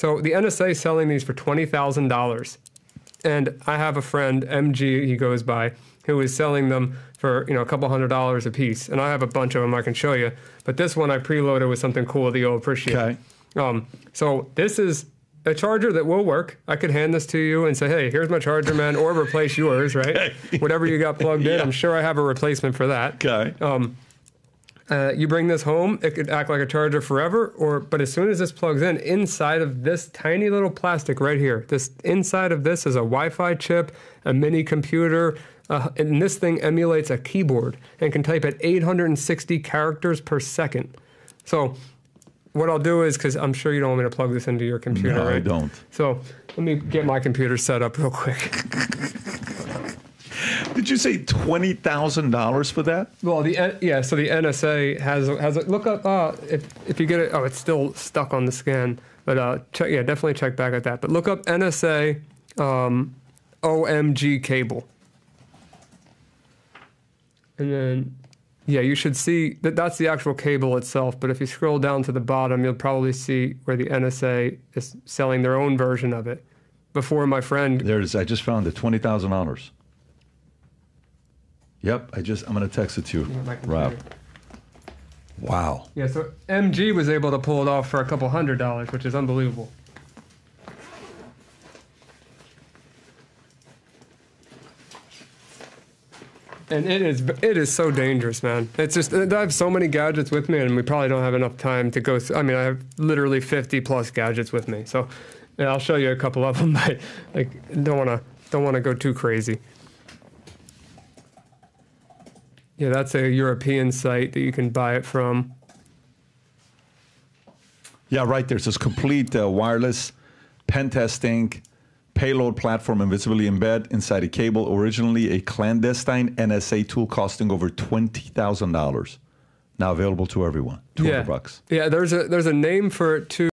So the NSA is selling these for twenty thousand dollars, and I have a friend MG he goes by who is selling them for you know a couple hundred dollars a piece, and I have a bunch of them I can show you. But this one I preloaded with something cool that you'll appreciate. Okay. Um, so this is a charger that will work. I could hand this to you and say, "Hey, here's my charger, man," or replace yours, right? Whatever you got plugged in, I'm sure I have a replacement for that. Okay. Uh, you bring this home, it could act like a charger forever, or but as soon as this plugs in, inside of this tiny little plastic right here, this inside of this is a Wi-Fi chip, a mini computer, uh, and this thing emulates a keyboard and can type at 860 characters per second. So, what I'll do is because I'm sure you don't want me to plug this into your computer, No, I don't. So let me get my computer set up real quick. Did you say twenty thousand dollars for that? Well, the N- yeah, so the NSA has has a, look up uh, if if you get it. Oh, it's still stuck on the scan, but uh, check yeah, definitely check back at that. But look up NSA um, OMG cable, and then yeah, you should see that that's the actual cable itself. But if you scroll down to the bottom, you'll probably see where the NSA is selling their own version of it. Before my friend There it is. I just found the Twenty thousand dollars. Yep. I just. I'm gonna text it to you, my computer. Rob. Wow. Yeah, so MG was able to pull it off for a couple hundred dollars, which is unbelievable. And it is it is so dangerous, man. It's just I have so many gadgets with me, and we probably don't have enough time to go through. I mean, I have literally 50 plus gadgets with me, so yeah, I'll show you a couple of them. But like, don't want to don't want to go too crazy. Yeah, that's a European site that you can buy it from. Yeah, right there. It says complete uh, wireless pen testing payload platform invisibly embed inside a cable. Originally a clandestine NSA tool costing over twenty thousand dollars. Now available to everyone. Two hundred yeah. bucks. Yeah, there's a there's a name for it too.